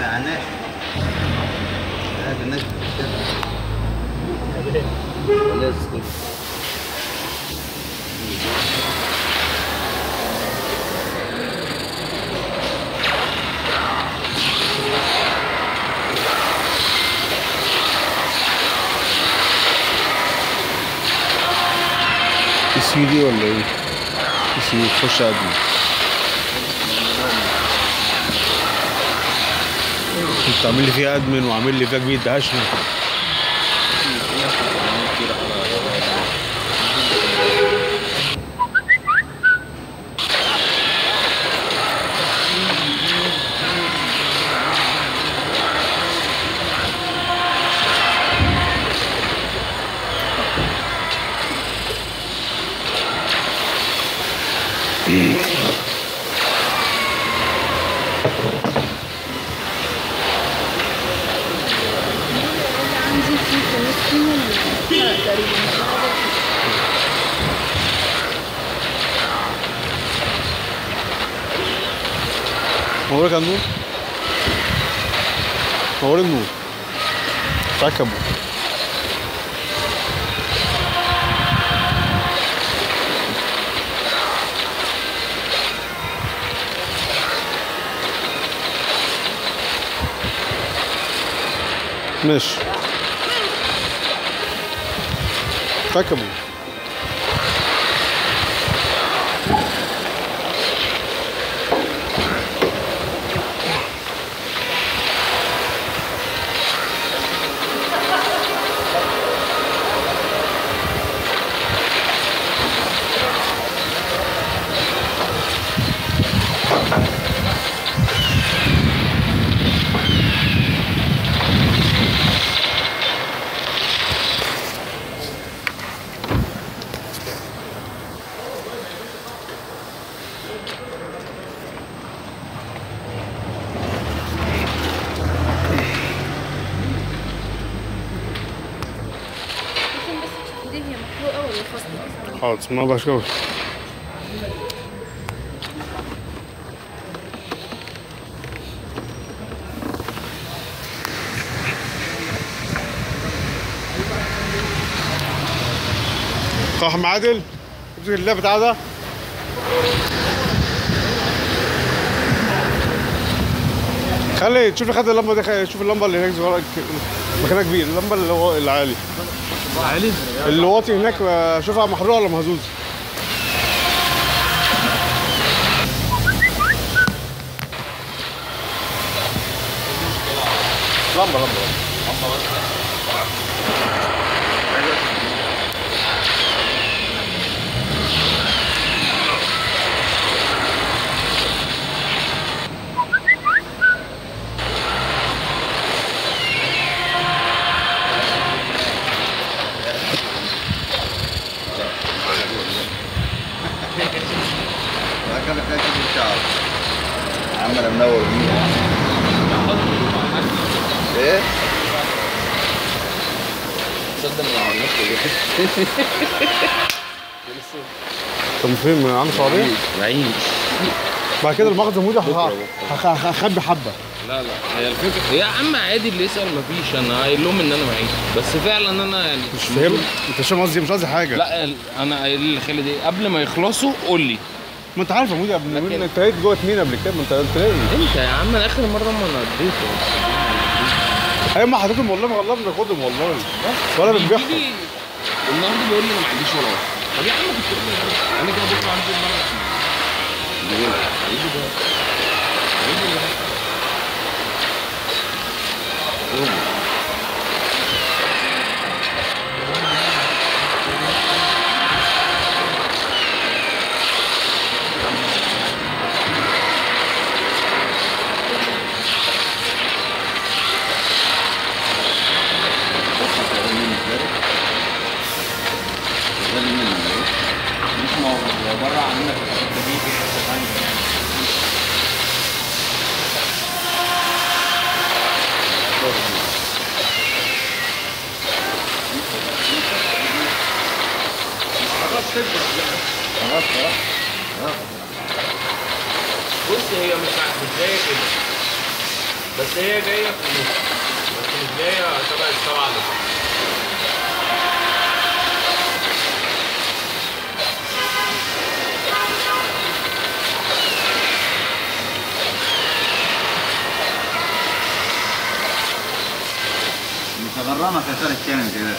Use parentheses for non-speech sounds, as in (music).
ما عناش هذا الناس ولا يسكت في سي دي ولا إيه؟ في سي دي تخش ادمن انت عامل لي فيها ادمن وعامل لي فيها كبير دهشنا. عندي (laughs) Doğru kan bu. Doğru mu? Taka bu. Mesh. Taca, mano. حاضر ما بشكرك صح معادل؟ اللاب بتاع ده. خلي تشوف خد اللمبة دي شوف اللمبة اللي هناك مكانها كبير اللمبة اللي هو العالي. عالي اللي واطي هناك شوفها محروقة ولا مهزوز لمبه لمبه عمال منور بيه إيه؟ تصدق ما كان فين؟ من عند السعوديه بعيد بعد كده المخزن مودي هخبي حبة. لا لا. هي الفكرة يا عم عادي اللي يسأل مفيش أنا قايل لهم إن أنا معيد بس فعلا أنا يعني مش فاهم. أنت مش فاهم قصدي مش قصدي حاجة. لا أنا قايل لخالد إيه؟ قبل ما يخلصوا قول لي. ما انت عارف يا قبل لكن- انت لقيت جوه مين قبل كده ما انت قلت لي. انت يا عم أنا آخر مرة ما نديته أيوه ما حضرتهم والله ما والله بناخدهم والله. ولا بنبيعهم النهارده بيقول لي أنا ما عنديش ولا واحد. طب يا عم كنت تقول لي أنا كده بكرة عندي المره هيجي ده هيجي ده بره عنك الحتة دي في حتة ثانية خلاص خلاص بص هي مش مش زي كده. بس هي جاية في النص. بس مش جاية تبع السبعة اللي مش غرامك يا ترى الشامل كده